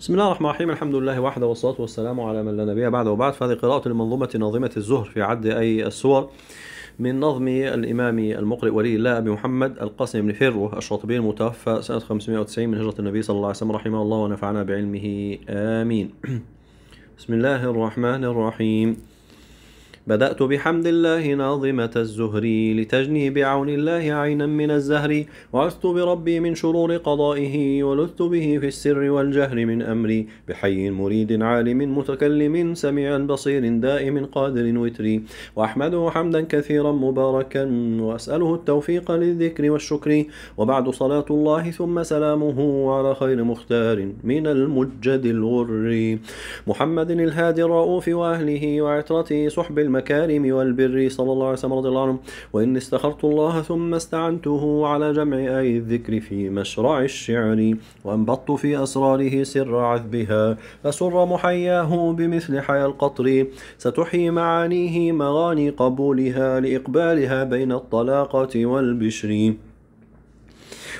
بسم الله الرحمن الرحيم. الحمد لله وحده والصلاة والسلام على من لا نبي بعد وبعد. فهذه قراءة المنظومة ناظمة الزهر في عد أي السور من نظم الإمام المقرئ ولي الله أبي محمد القاسم بن فروه الشاطبي المتوفى سنة 590 من هجرة النبي صلى الله عليه وسلم. رحمه الله ونفعنا بعلمه. آمين. بسم الله الرحمن الرحيم. بدأت بحمد الله ناظمة الزهري لتجني بعون الله عينا من الزهر وعزت بربي من شرور قضائه ولذت به في السر والجهر من أمري بحي مريد عالم متكلم سميع بصير دائم قادر وتري وأحمده حمدا كثيرا مباركا وأسأله التوفيق للذكر والشكر وبعد صلاة الله ثم سلامه على خير مختار من المجد الغر. محمد الهادي الرؤوف وأهله وعترته صحب المكان المكارم والبر صلى الله عليه وسلم رضي الله عنه وإني استخرت الله ثم استعنته على جمع آي الذكر في مشرع الشعر وأنبطت في أسراره سر عذبها فسر محياه بمثل حيا القطر ستحيي معانيه مغاني قبولها لإقبالها بين الطلاقة والبشر.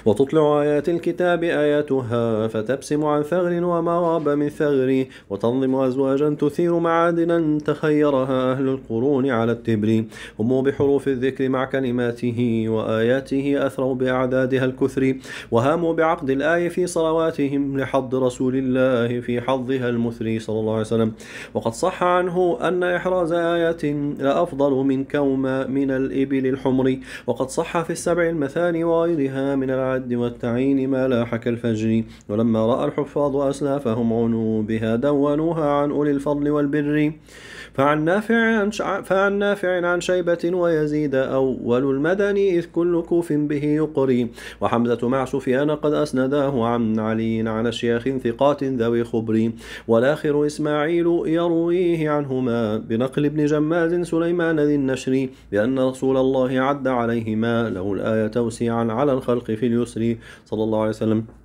وتطلع آيات الكتاب آياتها فتبسم عن ثغر وما غاب من ثغر وتنظم أزواجا تثير معادنا تخيرها أهل القرون على التبر. هم بحروف الذكر مع كلماته وآياته أثروا بأعدادها الكثر. وهاموا بعقد الآية في صلواتهم لحظ رسول الله في حظها المثري صلى الله عليه وسلم. وقد صح عنه أن إحراز آيات لأفضل من كوم من الإبل الحمر. وقد صح في السبع المثاني وغيرها من العالم العد والتعين ما لاح كالفجر ولما رأى الحفاظ أسلافهم عنوا بها دونوها عن أولي الفضل والبر. فعن نافع عن, فعن نافع عن شيبة ويزيد أول المدني إذ كل كوف به يقري. وحمزة مع سفيان قد أسنداه عن علي عن أشياخ ثقات ذوي خبر. والآخر إسماعيل يرويه عنهما بنقل ابن جماز سليمان ذي النشر بأن رسول الله عد عليهما له الآية توسيعا على الخلق في اليسر. صلى الله عليه وسلم.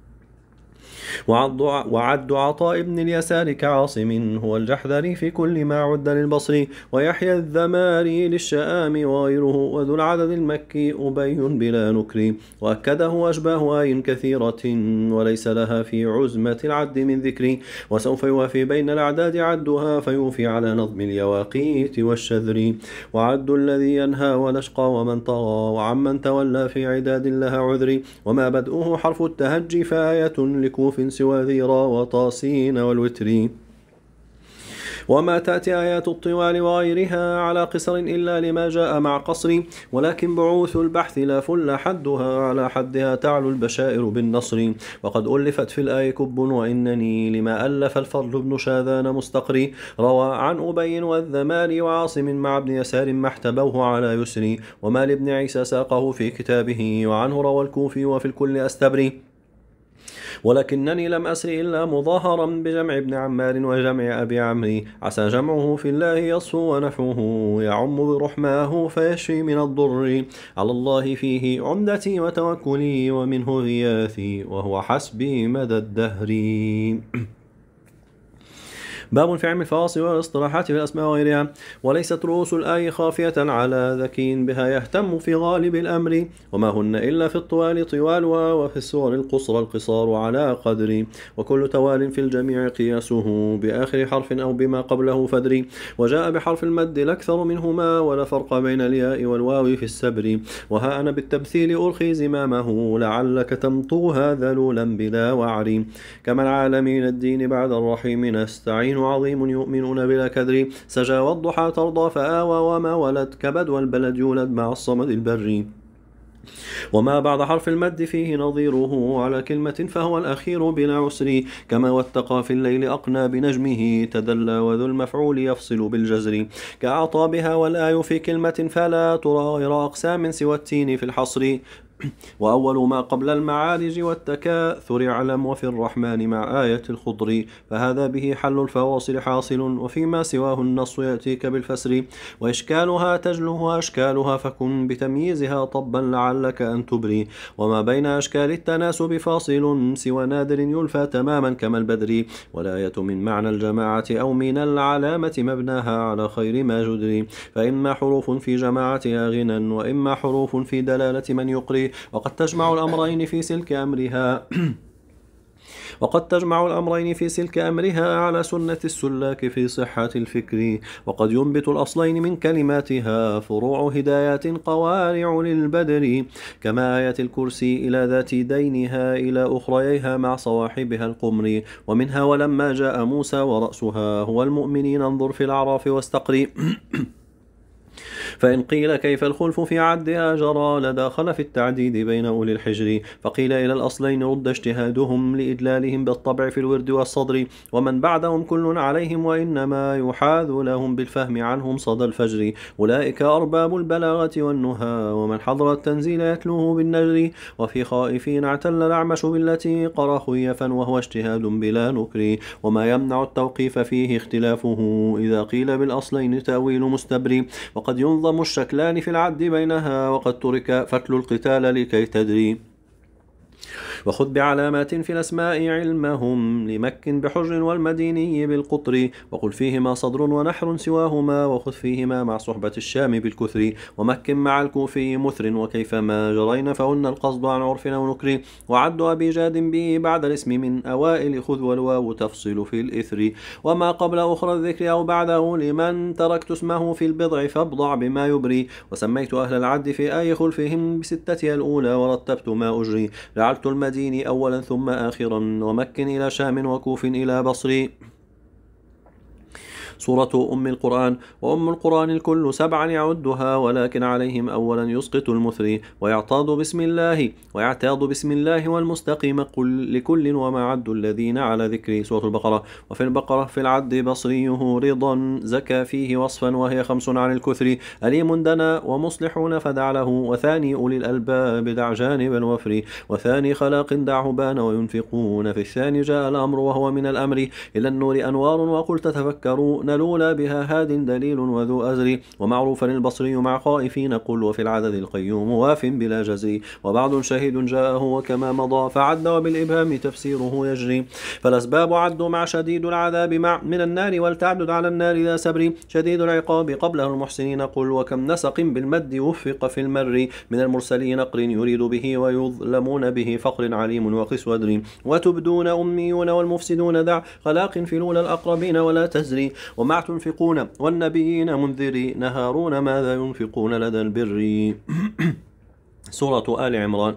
وعد عطاء بن اليسار كعاصم هو الجحذري في كل ما عد للبصر ويحيى الذماري للشآم وغيره وذو العدد المكي أبي بلا نكر وأكده أشباه آي كثيرة وليس لها في عزمة العد من ذكر وسوف يوافي بين الأعداد عدها فيوفي على نظم اليواقيت والشذر. وعد الذي ينهى ونشقى ومن طغى وعمن تولى في عداد لها عذر وما بدؤه حرف التهجي فآية لكوف سوى ذيرا وطاسين والوتر وما تأتي آيات الطوال وغيرها على قصر إلا لما جاء مع قصر ولكن بعوث البحث لا فل حدها على حدها تعلو البشائر بالنصر. وقد ألفت في الآي كب وإنني لما ألف الفضل بن شاذان مستقري روى عن أبي والذمال وعاصم مع ابن يسار ما احتبوه على يسري وما لابن عيسى ساقه في كتابه وعنه روى الكوفي وفي الكل أستبري. ولكنني لم أسر إلا مظاهرا بجمع ابن عمار وجمع أبي عمري عسى جمعه في الله يصفو ونفعه يعم برحماه فيشفي من الضر. على الله فيه عمدتي وتوكلي ومنه غياثي وهو حسبي مدى الدهر. باب في علم الفواصل والاصطلاحات في الأسماء وغيرها. وليست رؤوس الآي خافية على ذكي بها يهتم في غالب الأمر. وما هن إلا في الطوال طوالها وفي السور القصر القصار على قدر. وكل توال في الجميع قياسه بآخر حرف أو بما قبله فدري وجاء بحرف المد الأكثر منهما ولا فرق بين الياء والواو في السبر. وها أنا بالتمثيل أرخي زمامه لعلك تمطوها ذلولا بلا وعر. كما العالمين الدين بعد الرحيم نستعين عظيم يؤمنون بلا كدر. سجى والضحى ترضى فآوى وما ولد كبد والبلد يولد مع الصمد البري وما بعد حرف المد فيه نظيره على كلمة فهو الأخير بلا عسر. كما واتقى في الليل أقنى بنجمه. تدلى وذو المفعول يفصل بالجزر. كأعطى بها والآي في كلمة فلا ترى غير أقسام سوى التين في الحصر. وأول ما قبل المعالج والتكاثر اعلم وفي الرحمن مع آية الخضر فهذا به حل الفواصل حاصل وفيما سواه النص يأتيك بالفسر. وإشكالها تجلها أشكالها فكن بتمييزها طبا لعلك أن تبري. وما بين أشكال التناسب فاصل سوى نادر يلفى تماما كما البدر. والآية من معنى الجماعة أو من العلامة مبناها على خير ما جدري. فإما حروف في جماعتها غنى وإما حروف في دلالة من يقري. وقد تجمع الأمرين في سلك أمرها. وقد تجمع الأمرين في سلك أمرها على سنة السلاك في صحة الفكر. وقد ينبت الأصلين من كلماتها فروع هدايات قوارع للبدر. كما آية الكرسي إلى ذات دينها إلى أخريها مع صواحبها القمر. ومنها ولما جاء موسى ورأسها هو المؤمنين انظر في الأعراف واستقري. فإن قيل كيف الخلف في عدها جرى لداخل في التعديد بين أولي الحجر. فقيل إلى الأصلين رد اجتهادهم لإدلالهم بالطبع في الورد والصدر. ومن بعدهم كل عليهم وإنما يحاذ لهم بالفهم عنهم صدى الفجر. أولئك أرباب البلاغة والنهى ومن حضر التنزيل يتلوه بالنجر. وفي خائفين اعتل الأعمش بالتي قرى خيفا وهو اجتهاد بلا نكر. وما يمنع التوقيف فيه اختلافه إذا قيل بالأصلين تأويل مستبري وقد ينظر ينظم الشكلان في العد بينها وقد ترك فتل القتال لكي تدري. وخذ بعلامات في الأسماء علمهم لمكن بحر والمديني بالقطر وقل فيهما صدر ونحر سواهما وخذ فيهما مع صحبة الشام بالكثر ومكن مع الكوفي مثر وكيفما جرين فهن القصد عن عرف أو نكر وعد أبي جاد به بعد الاسم من أوائل خذ والواو تفصل في الإثر. وما قبل أخرى الذكر أو بعده لمن تركت اسمه في البضع فابضع بما يبري. وسميت أهل العد في أي خلفهم بستتها الأولى ورتبت ما أجري. جعلت المد المدين أولا ثم آخرا ومكن إلى شام وكوف إلى بصري. سورة أم القرآن وأم القرآن الكل سبعا يعدها ولكن عليهم أولا يسقط المثري ويعتاض بسم الله ويعتاض بسم الله والمستقيم قل لكل وما عد الذين على ذكر سورة البقرة. وفي البقرة في العد بصريه رضا زكى فيه وصفا وهي خمس عن الكثر. أليم دنا ومصلحون فدع له وثاني أولي الألباب دع جانب الوفر. وثاني خلاق دعه بان وينفقون. في الثاني جاء الأمر وهو من الأمر. إلى النور أنوار وقل تتفكروا الأولى بها هاد دليل وذو أزر. ومعروفا البصري مع خائفين قل وفي العدد القيوم واف بلا جزر. وبعض شهيد جاءه وكما مضى فعد وبالإبهام تفسيره يجري. فالأسباب عد مع شديد العذاب مع من النار والتعدد على النار ذا سبر. شديد العقاب قبله المحسنين قل وكم نسق بالمد وفق في المر. من المرسلين نقر يريد به ويظلمون به فقر عليم وقس ودر. وتبدون أميون والمفسدون دع خلاق في الأولى الأقربين ولا تزري ومع تنفقون والنبيين منذري نهارون ماذا ينفقون لدى البر؟ سورة آل عمران.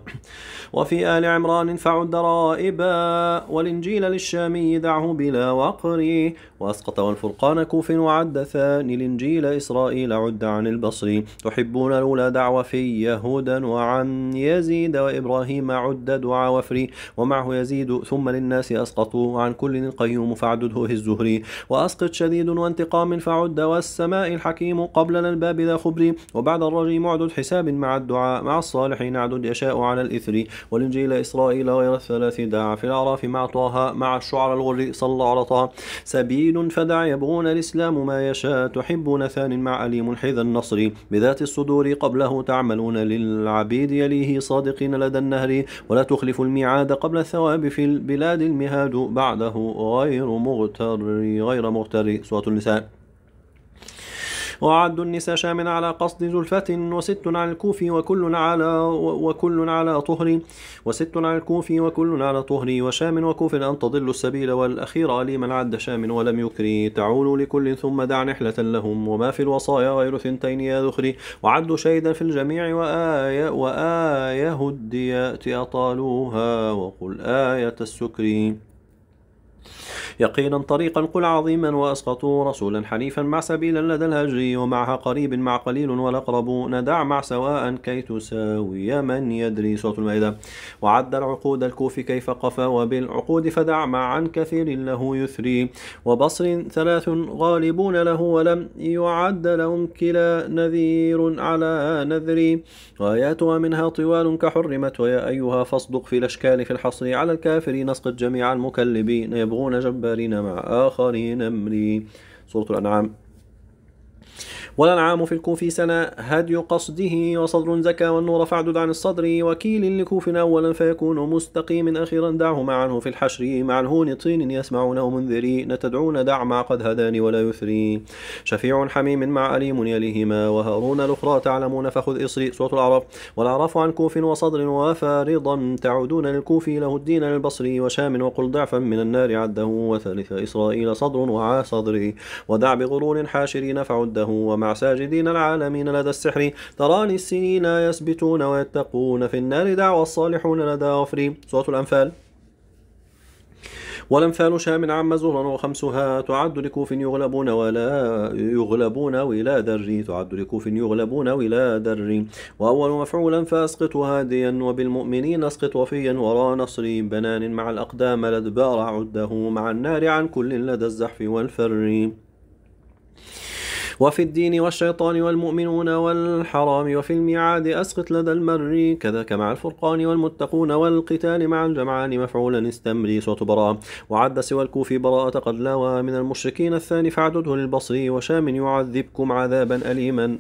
وفي آل عمران فعد رائبا والإنجيل للشامي دعه بلا وقر. وأسقط والفرقان كوف وعد ثاني الإنجيل إسرائيل عد عن البصر. تحبون الأولى دعوة في يهودا وعن يزيد وإبراهيم عد دعا وفري. ومعه يزيد ثم للناس أسقطوا عن كل القيوم فعدده الزهري. وأسقط شديد وانتقام فعد والسماء الحكيم قبلنا الباب ذا خبري وبعد الرجيم عدد حساب مع الدعاء مع الصالحين عدد يشاء على الإثر. والإنجيل إسرائيل غير الثلاث داع. في الأعراف مع طه مع الشعر الغر صلى على طه. سبيل فدع يبغون الإسلام ما يشاء. تحبون ثان مع أليم حذا النصر. بذات الصدور قبله تعملون للعبيد يليه صادقين لدى النهر. ولا تخلف الميعاد قبل الثواب في البلاد المهاد. بعده غير مغتر غير مغتر. سورة النساء. وعد النساء شام على قصد زلفة وست على الكوف وكل على وكل على طهر وست على الكوف وكل على طهر وشام وكوف أن تضل السبيل والأخير لمن عد شام ولم يكري تعول لكل ثم دع نحلة لهم وما في الوصايا غير ثنتين يا ذخري وعد شيدا في الجميع وآية وآية الديات أطالوها وقل آية السكر يقينا طريقا قل عظيما وأسقطوا رسولا حنيفا مع سبيلا لدى الهجر ومعها قريب مع قليل والأقرب ندع مع سواء كي تساوي من يدري. صوت المائدة. وعد العقود الكوف كيف قفا وبالعقود فدع مع عن كثير له يثري. وبصر ثلاث غالبون له ولم يعد لهم كلا نذير على نذري وآياتها منها طوال كحرمت. ويا أيها فاصدق في الأشكال في الحصر على الكافرين اسقط جميع المكلبين. يبغون جبارين مع آخرين أمري. سورة الأنعام والأنعام في الكوف سنة هدي قصده وصدر زكى والنور فاعدد عن الصدر وكيل لكوف أولا فيكون مستقيم أخيرا دعهما عنه في الحشر مع الهون طين يسمعونه منذري نتدعون دع ما قد هداني ولا يثري. شفيع حميم مع أليم يليهما وهارون الأخرى تعلمون فخذ إصري. صوت الأعراف والأعراف عن كوف وصدر وفارضا تعودون للكوفي له الدين للبصري وشام وقل ضعفا من النار عده وثالث إسرائيل صدر وعا صدري. ودع بغرور حاشرين فعده ومع ساجدين العالمين لدى السحر. تراني السنين يسبتون ويتقون. في النار دعوى الصالحون لدى غفري صوت الأنفال. والأمثال شام عم زهرا وخمسها تعد لكوف يغلبون ولا يغلبون ولا دري. تعد لكوف يغلبون ولا دري. وأول مفعولا فأسقط هاديا وبالمؤمنين أسقط وفيا وراء نصري. بنان مع الأقدام الأدبار عده. مع النار عن كل لدى الزحف والفر. وفي الدين والشيطان والمؤمنون والحرام وفي الميعاد أسقط لدى المر كذاك مع الفرقان والمتقون والقتال مع الجمعان مفعولا استمري صوت براء. وعد سوى الكوفي براءة قد لوى من المشركين الثاني فاعدده للبصري. وشام يعذبكم عذابا أليما.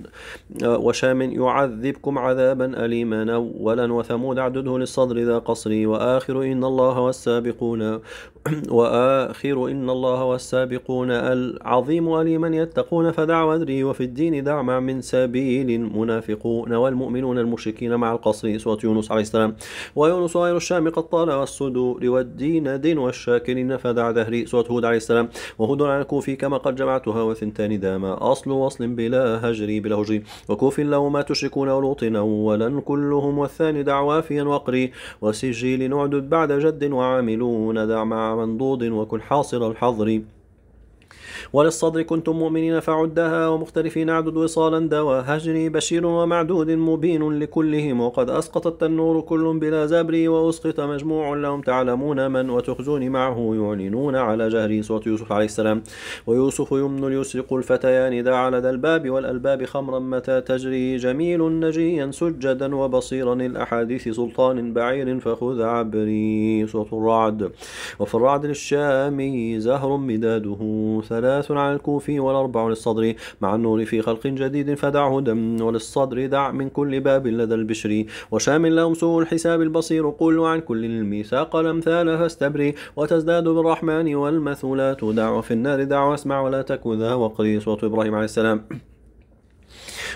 وشام يعذبكم عذابا أليما. أولا وثمود عدده للصدر ذا قصري. وآخر إن الله والسابقون. وآخر إن الله والسابقون العظيم أليما يتقون فدع وادري وفي الدين دع مع من سبيل منافقون والمؤمنون المشركين مع القصر سورة يونس عليه السلام. ويونس غير الشام قد طال والصدور والدين دين والشاكرين فدع دهري سورة هود عليه السلام. وهود على الكوفي كما قد جمعتها وثنتان داما أصل وصل بلا هجري بلا هجري وكوف له ما تشركون ولوط أولا كلهم والثاني دع وافيا وقري وسجيل نعدد بعد جد وعاملون دع مع منضود وكن حاصر الحظر. وللصدر كنتم مؤمنين فعدها ومختلفين عدد وصالا دوا. هجري بشير ومعدود مبين لكلهم وقد أسقط التنور كل بلا زبري وأسقط مجموع لهم تعلمون من وتخزون معه يعلنون على جهري صوت يوسف عليه السلام. ويوسف يمن ليسرق الفتيان دعا لدى الباب والألباب خمرا متى تجري. جميل نجيا سجدا وبصيرا الأحاديث سلطان بعير فخذ عبري. صوت الرعد. وفي الرعد للشامي زهر مداده ثلاث ثلاث على الكوفي والأربع للصدر مع النور في خلق جديد فدعه دم وللصدر دع من كل باب لدى البشر. وشام لهم سوء الحساب البصير قل عن كل الميثاق الأمثال فاستبري. وتزداد بالرحمن والمثولات دع في النار دع واسمع ولا تكن ذا وقري صوت إبراهيم عليه السلام.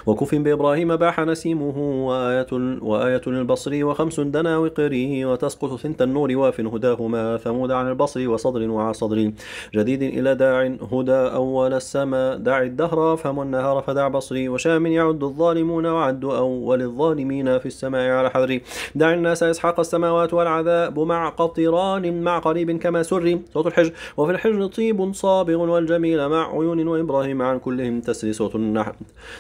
وكف بإبراهيم باح نسيمه وآية, وآية للبصر وخمس دنا وقري وتسقط ثنت النور واف هداهما ثمود عن البصر وصدر وعى صدر. جديد إلى داع هدى أول السماء. دع الدهر فهم النهار فدع بصري. وشام يعد الظالمون وعد أول الظالمين في السماء على حذري. دع الناس يسحق السماوات والعذاب مع قطران مع قريب كما سري صوت الحج وفي الحجر طيب صابغ والجميل مع عيون وإبراهيم عن كلهم تسري. صوت النحل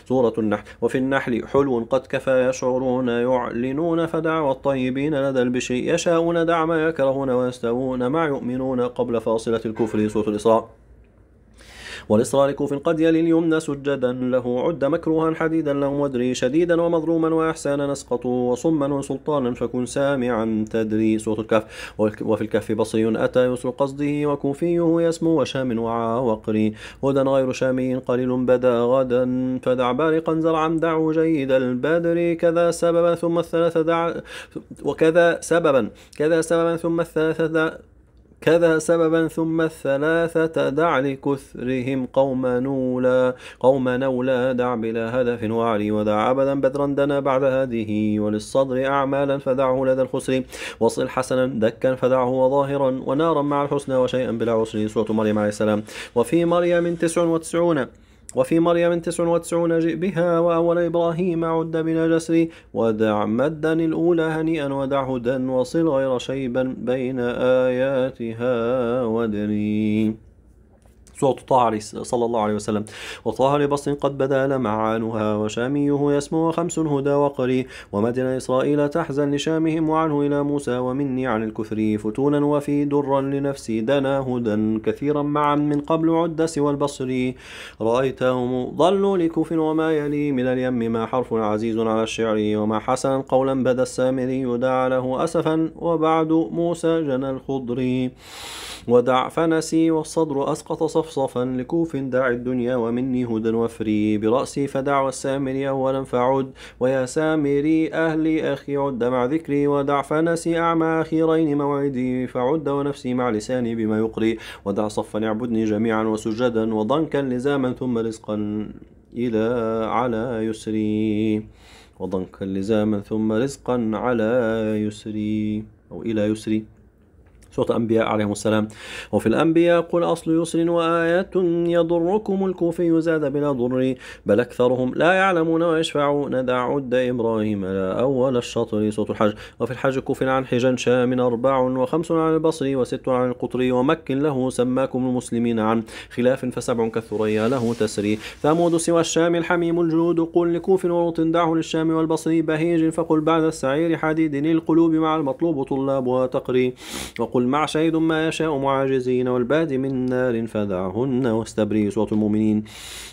سورة النحل. وفي النحل حلو قد كفى يشعرون يعلنون فدعوى الطيبين لدى البشر يشاءون دع ما يكرهون ويستوون مع يؤمنون قبل فاصلة الكفر سورة الإسراء. والإصرار كوف قد يلي اليمنى سجدا. له عد مكروها حديدا له ودري شديدا ومظلوما وإحسانا نسقط وصما وسلطانا فكن سامعا تدري. سورة الكهف. وفي الكهف بصري أتى يسر قصده وكوفيه يسمو وشام وعا وقري. هدى غير شامي قليل بدا غدا فدع بارقا زرعا دعوا جيد البدر. كذا سببا ثم الثلاثة دع وكذا سببا كذا سببا ثم الثلاثة كذا سببا ثم الثلاثة دع لكثرهم قوم نولا قوم نولا دع بلا هدف وعلي ودع أبدا بدرا دنا بعد هذه وللصدر أعمالا فدعه لدى الخسر وصل حسنا دكا فدعه وظاهرا ونارا مع الحسنى وشيئا بلا عسر سورة مريم عليه السلام. وفي مريم تسع وتسعون وفي مريم تسع وتسعون جئ بها وأول إبراهيم عد بلا جسر ودع مدا الأولى هنيئا ودع هدى وصل غير شيبا بين آياتها ودري. صوت طه صلى الله عليه وسلم. وطه لبص قد بدا لمعانها وشاميه يسمو خمس هدى وقري. ومدن إسرائيل تحزن لشامهم وعنه إلى موسى ومني عن الكثر فتونا وفي درا لنفسي دنا هدى كثيرا معا من قبل عد سوى البصر. رأيتهم ضلوا لكف وما يلي من اليم ما حرف عزيز على الشعر وما حسنا قولا بدا السامري دعا له أسفا. وبعد موسى جنى الخضر ودع فنسي والصدر أسقط صفصفا لكوف دع الدنيا ومني هدى وفري برأسي فدع والسامري أولا فعد ويا سامري أهلي أخي عد مع ذكري ودع فنسي أعمى أخيرين موعدي فعد ونفسي مع لساني بما يقري ودع صفا يعبدني جميعا وسجدا وضنكا لزاما ثم رزقا إلى على يسري وضنكا لزاما ثم رزقا على يسري أو إلى يسري سورة الأنبياء عليهم السلام. وفي الأنبياء قل أصل يسر وآيات يضركم الكوفي زاد بلا ضر بل أكثرهم لا يعلمون ويشفعون. دع عد إبراهيم لا أول الشطر. سورة الحج. وفي الحج كف عن حجا شام أربع وخمس عن البصري وست عن القطري ومك له سماكم المسلمين عن خلاف فسبع كالثريا له تسري. ثمود سوى الشام الحميم الجود. قل لكوف ولوط دعه للشام والبصري بهيج. فقل بعد السعير حديد القلوب مع المطلوب طلابها تقري. وقل قل مع شهيد ما يشاء معاجزين والباد من نار فدعهن واستبري سورة المؤمنين.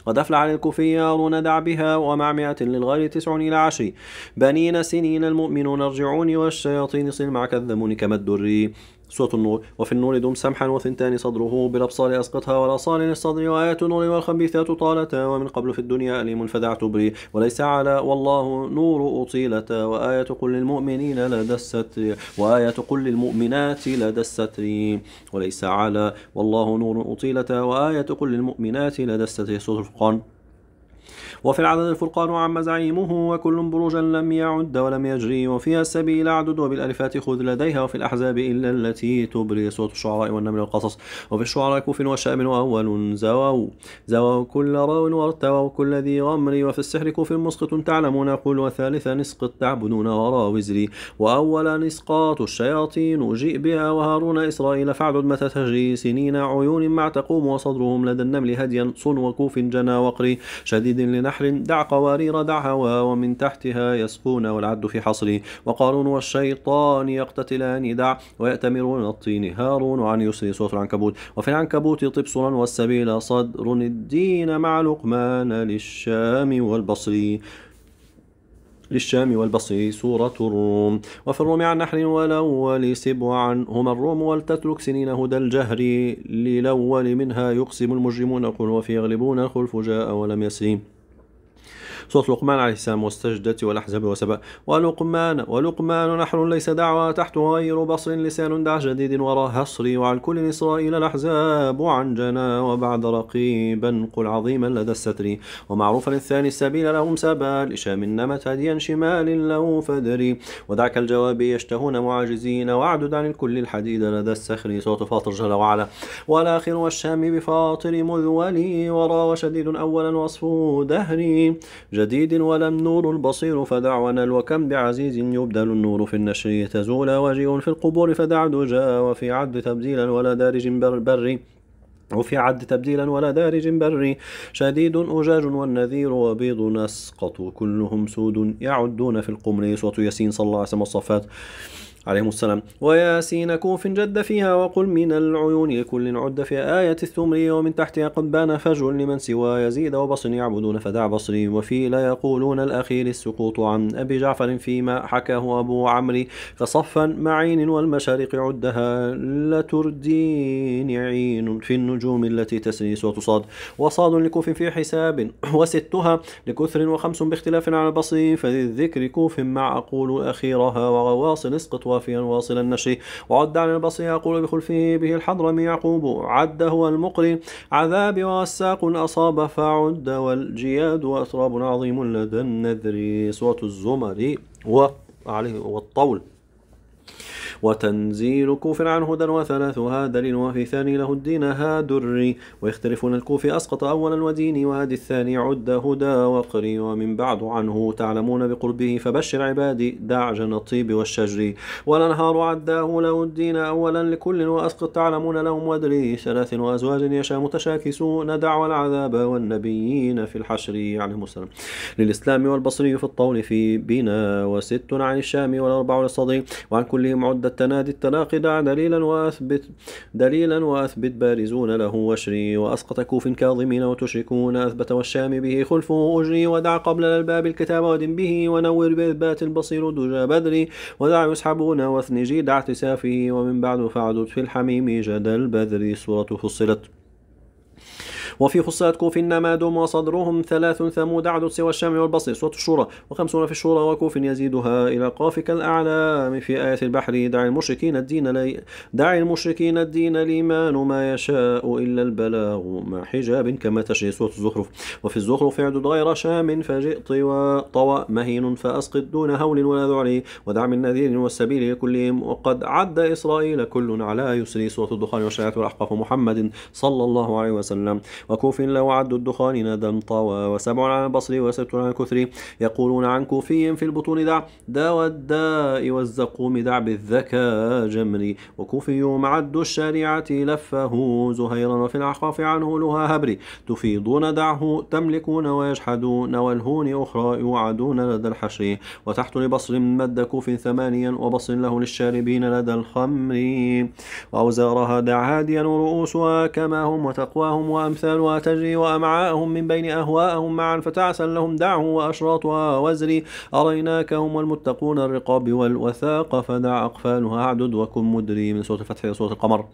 قد أفلح للكوفي هارون دع بها ومع مئة للغير تسعون إلى عشر. بنين سنين المؤمنون ارجعوني والشياطين صل مع كذبوني كما الدري سورة النور. وفي النور دم سمحا وثنتان صدره بالأبصار أسقطها والأصال للصدر وآيات النور والخبيثات طالتا ومن قبل في الدنيا أليم فدعت بري وليس على والله نور أطيلة وآية قل للمؤمنين لدى الستر وآية قل للمؤمنات لدى الستر. وليس على والله نور أطيلة وآية قل للمؤمنات لدى الستر. سورة الفرقان. وفي العدد الفرقان عم زعيمه وكل بروجا لم يعد ولم يجري وفيها السبيل عدد وبالألفات خذ لديها وفي الأحزاب إلا التي تبري صوت الشعراء والنمل والقصص. وفي الشعراء كوف وشأم وأول زووا زووا كل راو وارتووا كل ذي غمر. وفي السحر كوف مسقط تعلمون قل وثالثا نسقط تعبدون وراء وزري. وأول نسقاط الشياطين جئ بها وهارون إسرائيل فاعدد متى تجري سنين عيون مع تقوم وصدرهم لدى النمل هديا صن وكوف جنى وقري. شديد لنحر دع قوارير دع هوى ومن تحتها يسقون والعد في حصري وقارون والشيطان يقتتلان دع ويأتمرون الطين. هارون عن يسري صوت العنكبوت. وفي العنكبوت طبصرا والسبيل صدر الدين مع لقمان للشام والبصري للشام والبصر سورة الروم. وفي الروم عن نحر والأول سبعا هما الروم ولتترك سنين هدى الجهر. للأول منها يقسم المجرمون قل وفي يغلبون الخلف جاء ولم يسري صوت لقمان عليه السلام والسجدة والأحزاب وسبأ. ولقمان ولقمان نحر ليس دعوى تحت غير بصر لسان دع جديد وراء هصري وعن كل إسرائيل الأحزاب عن جنا وبعد رقيبا قل عظيما لدى الستر. ومعروفا الثاني السبيل لهم سبا لشام نمت هديا شمال له فدري ودعك الجواب يشتهون معاجزين وأعدد عن الكل الحديد لدى السخر. صوت فاطر جل وعلا والآخر والشام بفاطر مذولي ورا وشديد أولا وصفه دهري. جديد ولم نور البصير فدعونا وكم بعزيز يبدل النور في النشر تزول وجيء في القبور فدع دجا وفي عد تبديلا ولا دارج بر بري. وفي عد تبديلا ولا دارج بري. شديد أجاج والنذير وبيض نسقط كلهم سود يعدون في القمر. صوت ياسين صلى الله عليه وسلم الصفات عليهم السلام. وياسين كوف جد فيها وقل من العيون لكل عد في آية الثمر ومن تحتها قد بان فجر لمن سوى يزيد وبصر يعبدون فدع بصري. وفي لا يقولون الأخير السقوط عن أبي جعفر فيما حكاه أبو عمري فصفا معين والمشارق عدها لتردين عين في النجوم التي تسري صوت صاد. وصاد لكوف في حساب وستها لكثر وخمس باختلاف على البصر فذي الذكر كوف مع أقول أخيرها وغواصل اسقط وافيا واصل النشر وعد عن البصر يقول بخلفه به الحضرم يعقوب. عد هو المقري. عذاب وساق أصاب فعد والجياد وأتراب عظيم لدى النذر. صوت الزمر وعليه والطول. وتنزيل كوف عن هدى وثلاثها دليل وفي ثاني له الدين هادري ويختلفون الكوف أسقط أولا وديني وهدي الثاني عد هدى وقري. ومن بعد عنه تعلمون بقربه فبشر عبادي دعجن الطيب والشجر. والأنهار عداه له الدين أولا لكل وأسقط تعلمون لهم ودري. ثلاث وأزواج يشاء متشاكسون دعوى العذاب والنبيين في الحشر. عليهم السلام للإسلام والبصري في الطول في بنا. وست عن الشام والأربع للصدي وعن كلهم عد التنادي التلاقي دع دليلا وأثبت دليلا وأثبت بارزون له واشري وأسقط كوف كاظمين وتشركون أثبت والشام به خلفه أجري ودع قبل الباب الكتاب ودن به ونور بإثبات البصير دجى بدري ودع يسحبون واثنجي دع اعتسافه ومن بعد فعدد في الحميم جدى البذر سورة فصلت. وفي خصات كوف نماد وصدرهم ثلاث ثمود عدد سوى الشام والبصر سورة الشورى وخمسون في الشورى وكوف يزيدها إلى قافك الأعلام في آية البحر دع المشركين الدين لي دع المشركين الدين الإيمان ما يشاء إلا البلاغ مع حجاب كما تشري سورة الزخرف. وفي الزخرف عدد غير شام فجئ طوى طوى مهين فأسقط دون هول ولا ذعر ودع من نذير والسبيل لكلهم وقد عد إسرائيل كل على يسري. سورة الدخان والشريعة والأحقاف محمد صلى الله عليه وسلم. وكوف لو عد الدخان ندى طوى وسبع على البصر وست على الكثر. يقولون عن كوفي في البطون دع دا والداء والزقوم دع بالذكاء جمري وكوفي معد الشريعة لفه زهيرا وفي الأحقاف عنه لها هبري تفيضون دعه تملكون ويجحدون والهون أخرى يوعدون لدى الحشر. وتحت لبصر مد كوف ثمانيا وبصر له للشاربين لدى الخمر. وأوزارها دع هاديا ورؤوسها كما هم وتقواهم وأمثال أمثالها تجري وأمعاءهم من بين أهواءهم معا فتعسا لهم دعه وأشراطها وزري أريناك هم المتقون الرقاب والوثاق فدع أقفالها أعدد وكن مدري. من سورة الفتح إلى سورة القمر.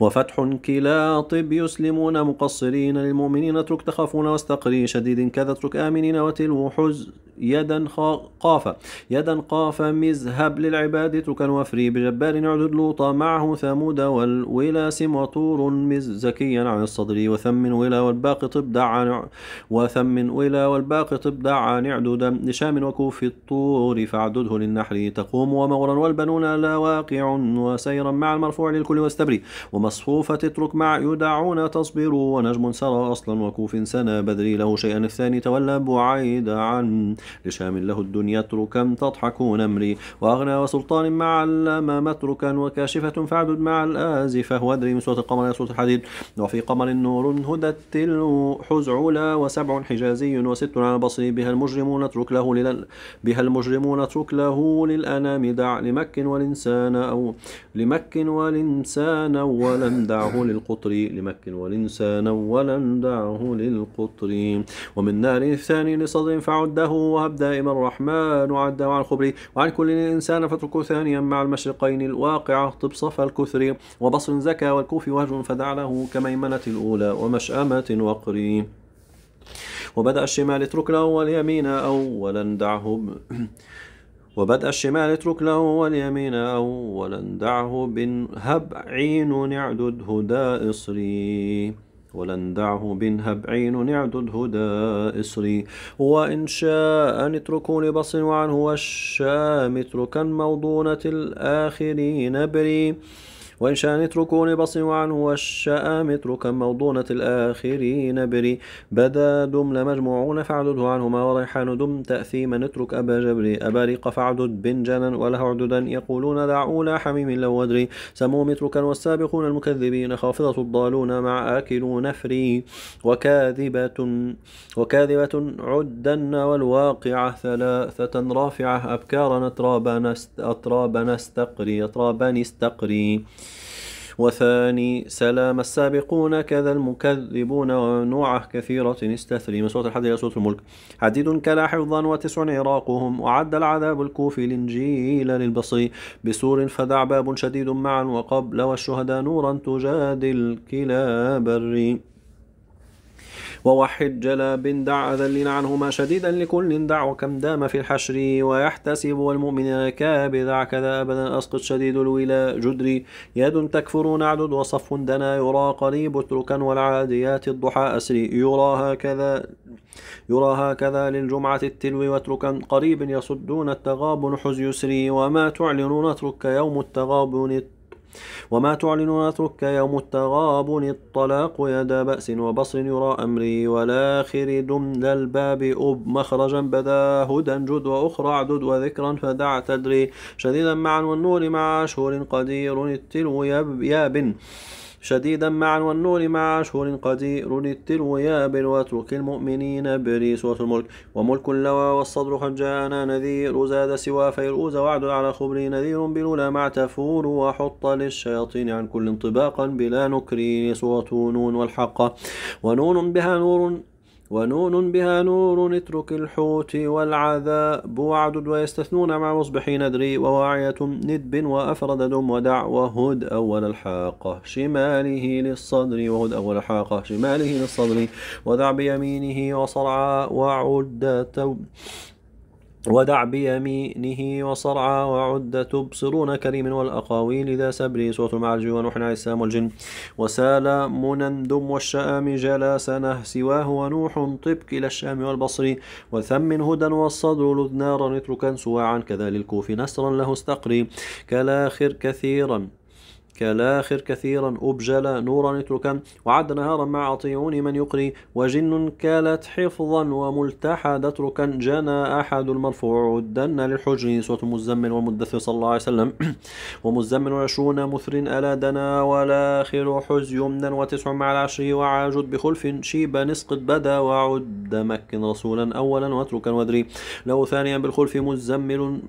وفتح كلا طب يسلمون مقصرين للمؤمنين اترك تخافون واستقري شديد كذا اترك آمنين وتلو حز يدا قافا يدا قافا مذهب للعباد اتركا وفري بجبار يعدد لوطا معه ثمود والولاس وطور مز زكيا عن الصدر وثم ولا والباقي طب عن وثم ولا والباقي طب عن اعددا لشام وكوف الطور فاعدده للنحر تقوم ومغرا والبنون لا واقع وسيرا مع المرفوع للكل واستبري ومصفوفة اترك مع يدعون تصبر ونجم سرى أصلا وكوف سنى بدري له شيئا الثاني تولى بعيد عن لشام له الدنيا اتركا تضحكون أمري وأغنى وسلطان مع اللام متركا وكاشفة فاعدد مع الآزفة وادري من سورة القمر إلى سورة الحديد وفي قمر النور هدى التلو حزعلا وسبع حجازي وست على البصر بها المجرمون اترك له لل... بها المجرمون اترك له للأنام دع لمك والإنسان أو لمك والإنسان ولن دعه للقطر لمك والإنسان ولن دعه للقطر. ومن نار الثاني لصدر فعده وهب دائما الرحمن وعد مع الخبر. وعن كل إنسان فاتركه ثانيا مع المشرقين الواقعة طب صفى الكثر. وبصر زكى والكوف وهج فدع له كميمنة الأولى ومشأمة وقري وبدأ الشمال اترك له واليمين أولا دعه. وبدء الشمال اترك له واليمين أولا دعه بن هب عين نعدد هدى إصري. ولن دعه بنهب عين يعدد هدى إسري وإن شاء نتركوا لبصر وعنه والشام اتركا موضونة الآخرين بري. وإن شاء نتركوا لبصر عنه والشاء اتركا موضونة الآخرين بري. بدا دم لمجموعون فاعدده عنهما وريحان دم تأثيما اترك أبا جبري أباريق فاعدد بنجنا وله عددا يقولون دعوا لا حميم لو ودري سموم اتركا والسابقون المكذبين خافضة الضالون مع آكل نفري وكاذبة وكاذبة عدن والواقعة ثلاثة رافعة. أبكارا أترابا أترابا نستقري أترابا نستقري. وثاني سلام السابقون كذا المكذبون ونوعه كثيرة استثري. من سورة الحديد إلى سورة الملك. حديد كلا حفظا وتسع عراقهم. وعد العذاب الكوفي الإنجيل للبصري بسور فدع باب شديد معا وقبل والشهداء نورا تجادل كلا بري ووحد جلا بن دع ذلين عنهما شديدا لكل دع وكم دام في الحشر ويحتسب والمؤمن كاب دع كذا أبدا أسقط شديد الولا جدري. يد تكفرون عدد وصف دنا يرى قريب اتركا والعاديات الضحى أسري. يرى هكذا يرى هكذا للجمعة التلو واتركا قريب يصدون التغابن حز يسري. وما تعلنون اترك يوم التغابن وما تعلنون اترك يوم التغابن الطلاق يدا بأس وبصر يرى أمري والآخر دم الباب أب مخرجا بدا هدى جد وأخرى عدد وذكرا فدع تدري شديدا معا والنور مع أشهر قدير التلو ياب شديدا معا والنور مع أشهر قدير التلو يابل واترك المؤمنين بري سورة الملك. وملك اللوى والصدر قد جاءنا نذير. زاد سوى فيروز وعد على خبري نذير بلولا مع تفور وحط للشياطين عن كل انطباقا بلا نكري سورة نون والحق. ونون بها نور ونون بها نور اترك الحوت والعذاب. وعدد ويستثنون مع مصبحين ندري وواعية ندب وأفرد دم ودع. وهد أول الحاقة شماله للصدر. وهد أول الحاقة شماله للصدر. ودع بيمينه وصرعا وعد ودع بيمينه وصرعا وعد تبصرون كريم والأقاويل ذا سبري سورة المعرج ونوح عليه السلام والجن وسال منندم والشام جلاس سنه. سواه ونوح طبك إلى الشام والبصر. وثم هدى والصدر لذ نارا. اتركا سواعا كذا للكوف نسرا له استقري. كلاخر كثيرا. كلاخر كثيرا أبجل نورا اتركا وعد نهارا مع أطيعون من يقري وجن كالت حفظا وملتحد اتركا جنى أحد المرفوع عدن للحجر سورة المزمل والمدثر صلى الله عليه وسلم. ومزمل وعشرون مثر ألا دنا والآخر حز يمنا وتسع مع العشر وعاجد بخلف شيب نسقط بدا وعد مكن رسولا أولا واتركا ودري له ثانيا بالخلف مزمل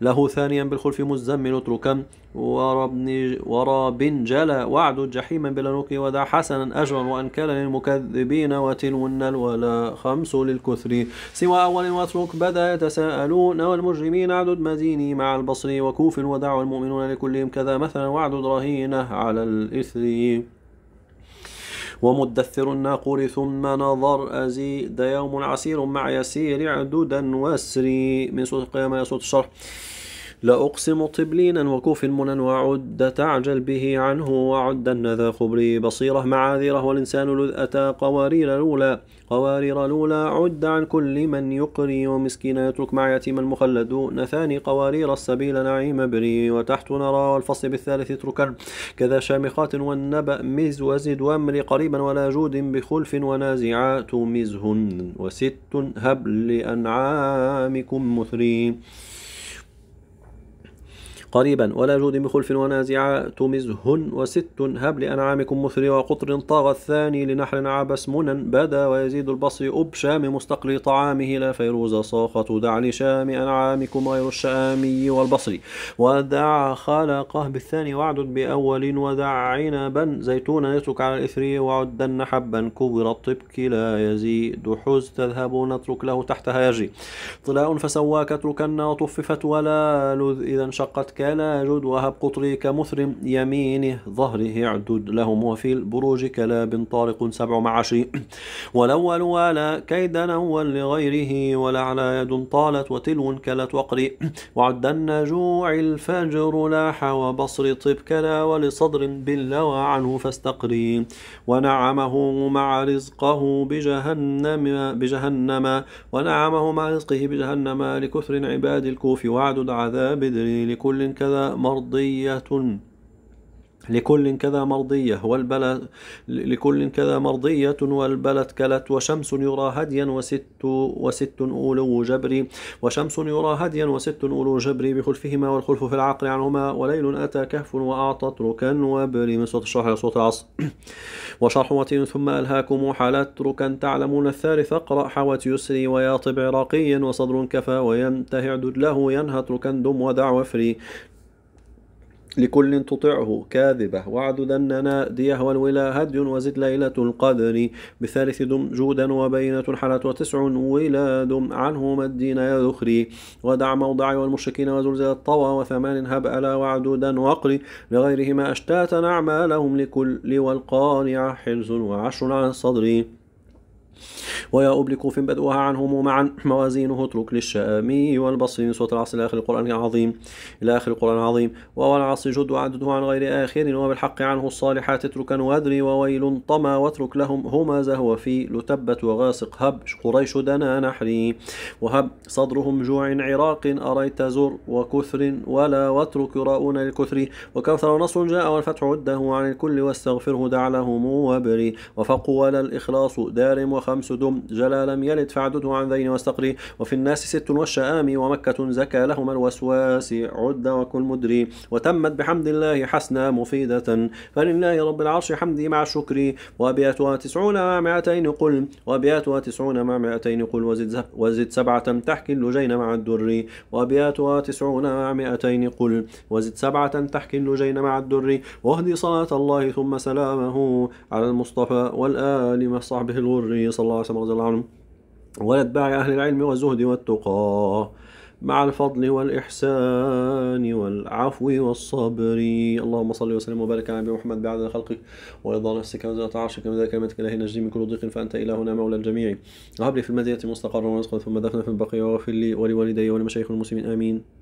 له ثانيا بالخلف مزمل اتركا. وراب جلا وعد جحيما بلا نوك ودع حسنا أجرا وأنكلا للمكذبين وتلو الولا خمس للكثر. سوى أول واترك بدأ يتساءلون والمجرمين عدد مديني مع البصر وكوف ودع المؤمنون لكلهم. كذا مثلا وعد رهينة على الإثر. ومدثر الناقور ثم نظر أزيد يوم عسير مع يسير عدودا واسري. من صوت القيامة صوت الشرح. لأقسم طبلينا وكوف منى وعد تعجل به عنه وعد النذا خبري بصيرة معاذيره والإنسان لذ أتى قوارير لولا قوارير لولا عد عن كل من يقري ومسكين يترك مع يتيم المخلد نثاني قوارير السبيل نعيم بري وتحت نرى والفصل بالثالث اتركا كذا شامخات والنبأ مز وزد وأمر قريبا ولا جود بخلف ونازعات مزهن. وست هب لأنعامكم مثري. قريبا. ولا جود بخلف ونازعات مزهن وست هب لأنعامكم مثري وقطر طاغ الثاني لنحر عبس منا بدا ويزيد البصر أب شام مستقري طعامه لا فيروز صاخة دع لشام أنعامكم غير الشامي والبصري ودع خلقه بالثاني وعد بأول ودع عنبا زيتونا يترك على الإثر وعدن حبا كبر الطبك لا يزيد حز تذهب نترك له تحتها يجري. طلاء فسواك اتركن وطففت ولا لذ إذا انشقت كلا جد وهب قطري كمثر يمينه ظهره اعدد لهم وفي البروج كلاب طارق سبع مع عشرين والأول ولا كيد أول لغيره ولعلى يد طالت وتلو كلت وقري. وعد النجوع الفجر لاح وبصر طب كلا ولصدر باللوى عنه فاستقري. ونعمه مع رزقه بجهنم بجهنم. ونعمه مع رزقه بجهنم لكثر عباد الكوف. وعدد عذاب دري لكل كذا مرضية. لكل كذا مرضية والبلد لكل كذا مرضية والبلد كلت وشمس يرى هديا وست وست أولو جبري وشمس يرى هديا وست أولو جبري بخلفهما والخلف في العقل عنهما. وليل أتى كهف وأعطت ركا وبري من صوت الشرح صوت العصر. وشرح وتين ثم ألهاكم حالات ركا تعلمون الثالث اقرأ حوت يسري وياطب عراقي وصدر كفى وينتهي عدد له ينهت ركا دم ودع وفري. لكل تطعه كاذبة. وعد ذننا ديه والولا هدي وزد ليلة القدر. بثالث دم جودا وبينة حلت وتسع ولاد عنه الدين يذخري ودع موضع والمشركين وزلزل الطوى وثمان هب ألا وعدودا وقري. لغيرهما أشتاتا أعمالهم لكل والقانع حرز وعشر على الصدر ويا أبلك في بدؤها عنهم معا موازينه اترك للشامي والبصري سورة العصر إلى آخر القرآن العظيم إلى آخر القرآن العظيم وأول العصر جد وعدده عن غير آخر وبالحق عنه الصالحات اتركا وأدري وويل طمى واترك لهم هما زهو في لتبت وغاسق. هب قريش دنا نحري. وهب صدرهم جوع عراق أريت زر وكثر ولا واترك يراؤون للكثر. وكوثر ونصر جاء والفتح عده عن الكل واستغفره دع لهم وبري وفق ولا الإخلاص دارم وخ خمس دم جلا لم يلد فاعدده عن ذين واستقري. وفي الناس ست والشآم ومكة زكى لهما الوسواس. عد وكل مدري. وتمت بحمد الله حسنا مفيدة. فلله رب العرش حمدي مع الشكر وأبياتها تسعون مع مائتين قل. وأبياتها تسعون مع مائتين قل. وزد, وزد سبعة تحكي اللجين مع الدر. وأبياتها تسعون مع مائتين قل. وزد سبعة تحكي اللجين مع الدر. واهدي صلاة الله ثم سلامه على المصطفى والآل مع صحبه الغر. صلى الله عليه وسلم رضي الله عنهم ولاتباع أهل العلم والزهد والتقى مع الفضل والإحسان والعفو والصبر. اللهم صل وسلم وبارك على نبينا محمد بعدد خلقك ورضا نفسك وزنة عرشك ومدى كلمتك إلهي نجي من كل ضيق فأنت إلهنا مولى الجميع. وهب لي في المدينة مستقرا ورزقا ثم دفنا في البقية واغفر لي ولوالدي ولمشايخ المسلمين. آمين.